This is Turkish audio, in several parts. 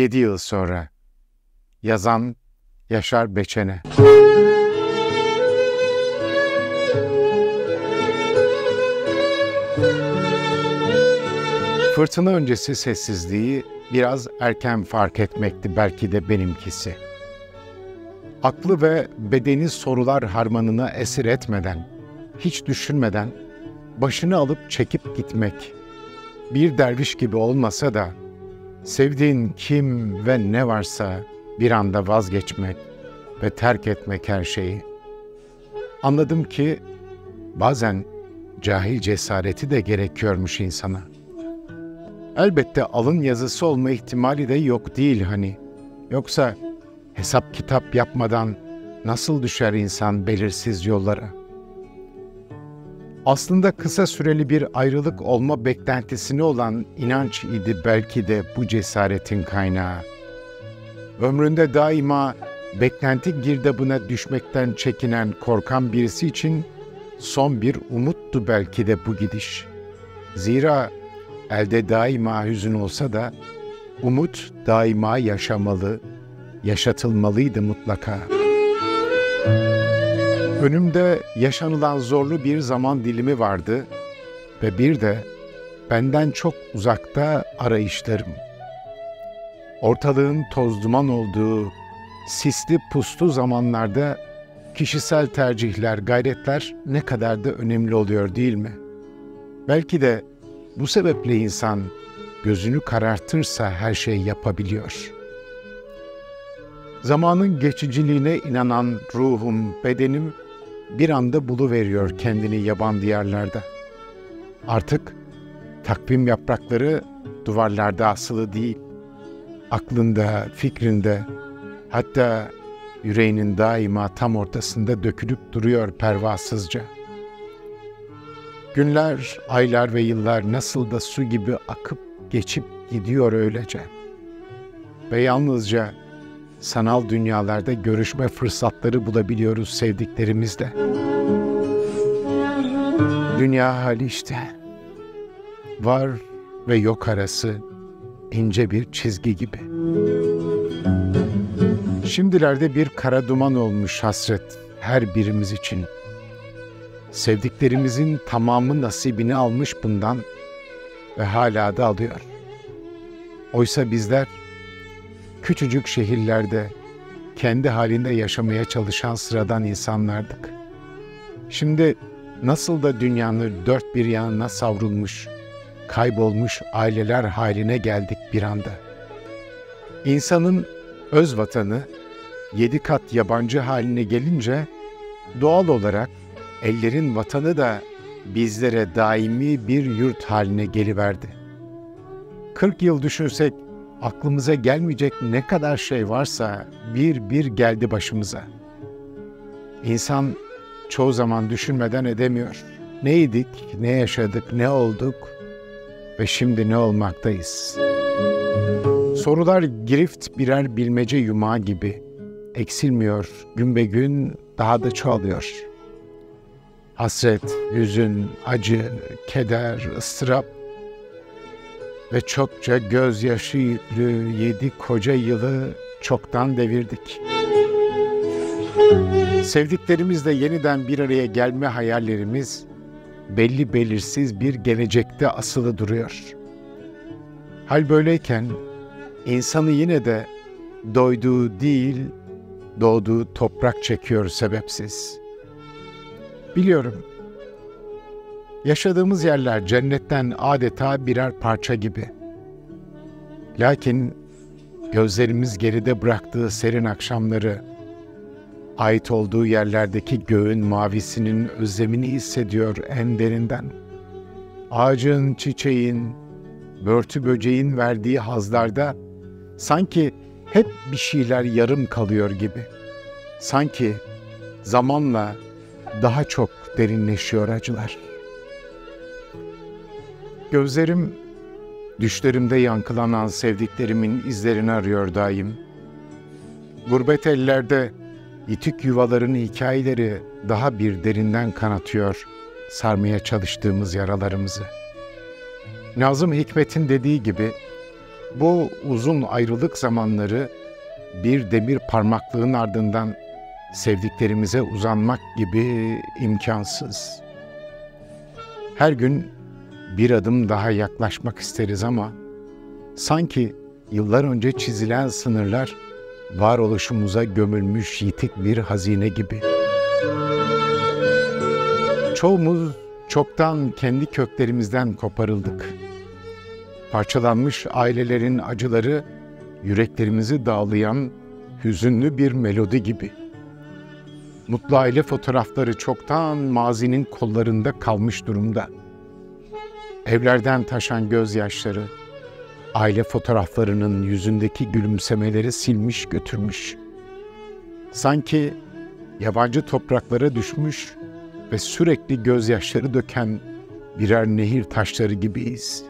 7 yıl sonra. Yazan Yaşar Beçene. Fırtına öncesi sessizliği biraz erken fark etmekti belki de benimkisi. Aklı ve bedeni sorular harmanına esir etmeden, hiç düşünmeden başını alıp çekip gitmek. Bir derviş gibi olmasa da sevdiğin kim ve ne varsa bir anda vazgeçmek ve terk etmek her şeyi. Anladım ki bazen cahil cesareti de gerekiyormuş insana. Elbette alın yazısı olma ihtimali de yok değil hani. Yoksa hesap kitap yapmadan nasıl düşer insan belirsiz yollara?'' Aslında kısa süreli bir ayrılık olma beklentisine olan inanç idi belki de bu cesaretin kaynağı. Ömründe daima beklenti girdabına düşmekten çekinen korkan birisi için son bir umuttu belki de bu gidiş. Zira elde daima hüzün olsa da umut daima yaşamalı, yaşatılmalıydı mutlaka.'' Önümde yaşanılan zorlu bir zaman dilimi vardı ve bir de benden çok uzakta arayışlarım. Ortalığın toz duman olduğu sisli puslu zamanlarda kişisel tercihler, gayretler ne kadar da önemli oluyor değil mi? Belki de bu sebeple insan gözünü karartırsa her şey yapabiliyor. Zamanın geçiciliğine inanan ruhum, bedenim bir anda bulu veriyor kendini yaban diyarlarda. Artık takvim yaprakları duvarlarda asılı değil. Aklında, fikrinde, hatta yüreğinin daima tam ortasında dökülüp duruyor pervasızca. Günler, aylar ve yıllar nasıl da su gibi akıp geçip gidiyor öylece. Ve yalnızca sanal dünyalarda görüşme fırsatları bulabiliyoruz sevdiklerimizle. Dünya hali işte. Var ve yok arası ince bir çizgi gibi. Şimdilerde bir kara duman olmuş hasret her birimiz için. Sevdiklerimizin tamamı nasibini almış bundan ve hala da alıyor. Oysa bizler küçücük şehirlerde kendi halinde yaşamaya çalışan sıradan insanlardık. Şimdi nasıl da dünyanın dört bir yanına savrulmuş, kaybolmuş aileler haline geldik bir anda. İnsanın öz vatanı yedi kat yabancı haline gelince doğal olarak ellerin vatanı da bizlere daimi bir yurt haline geliverdi. 40 yıl düşünsek aklımıza gelmeyecek ne kadar şey varsa bir bir geldi başımıza. İnsan çoğu zaman düşünmeden edemiyor. Neydik, ne yaşadık, ne olduk ve şimdi ne olmaktayız. Sorular girift birer bilmece yumağı gibi eksilmiyor, gün be gün daha da çoğalıyor. Hasret, hüzün, acı, keder, ıstırap ve çokça gözyaşı yüklü yedi koca yılı çoktan devirdik. Sevdiklerimizle yeniden bir araya gelme hayallerimiz belli belirsiz bir gelecekte asılı duruyor. Hal böyleyken insanı yine de doyduğu değil, doğduğu toprak çekiyor sebepsiz. Biliyorum, Yaşadığımız yerler cennetten adeta birer parça gibi. Lakin gözlerimiz geride bıraktığı serin akşamları, ait olduğu yerlerdeki göğün mavisinin özlemini hissediyor en derinden. Ağacın, çiçeğin, börtü böceğin verdiği hazlarda sanki hep bir şeyler yarım kalıyor gibi. Sanki zamanla daha çok derinleşiyor acılar.'' Gözlerim düşlerimde yankılanan sevdiklerimin izlerini arıyor daim. Gurbet ellerde itik yuvaların hikayeleri daha bir derinden kanatıyor sarmaya çalıştığımız yaralarımızı. Nazım Hikmet'in dediği gibi Bu uzun ayrılık zamanları bir demir parmaklığın ardından sevdiklerimize uzanmak gibi imkansız. Her gün bir adım daha yaklaşmak isteriz ama sanki yıllar önce çizilen sınırlar varoluşumuza gömülmüş yitik bir hazine gibi. Çoğumuz çoktan kendi köklerimizden koparıldık. Parçalanmış ailelerin acıları yüreklerimizi dağlayan hüzünlü bir melodi gibi. Mutlu aile fotoğrafları çoktan mazinin kollarında kalmış durumda. Evlerden taşan gözyaşları, aile fotoğraflarının yüzündeki gülümsemeleri silmiş götürmüş. Sanki yabancı topraklara düşmüş ve sürekli gözyaşları döken birer nehir taşları gibiyiz.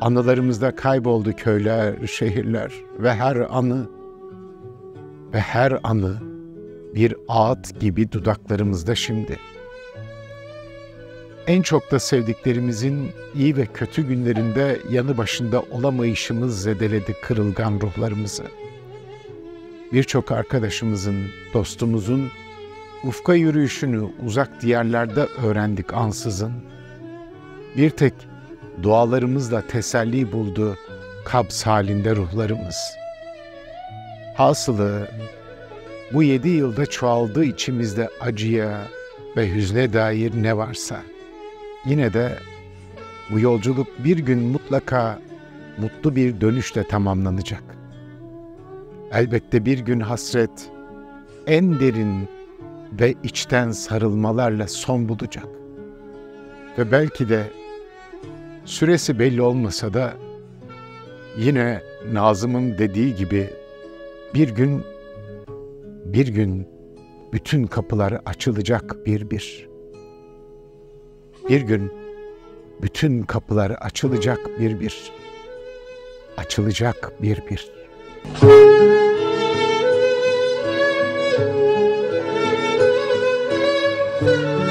Anılarımızda kayboldu köyler, şehirler ve her anı ve her anı bir ağıt gibi dudaklarımızda şimdi. En çok da sevdiklerimizin iyi ve kötü günlerinde yanı başında olamayışımız zedeledi kırılgan ruhlarımızı. Birçok arkadaşımızın, dostumuzun ufka yürüyüşünü uzak diyarlarda öğrendik ansızın. Bir tek dualarımızla teselli buldu kabz halinde ruhlarımız. Hasılı bu yedi yılda çoğaldı içimizde acıya ve hüzne dair ne varsa. Yine de bu yolculuk bir gün mutlaka mutlu bir dönüşle tamamlanacak. Elbette bir gün hasret en derin ve içten sarılmalarla son bulacak. Ve belki de süresi belli olmasa da yine Nazım'ın dediği gibi bir gün bir gün bütün kapılar açılacak bir bir. Bir gün bütün kapılar açılacak bir bir. Açılacak bir bir. Müzik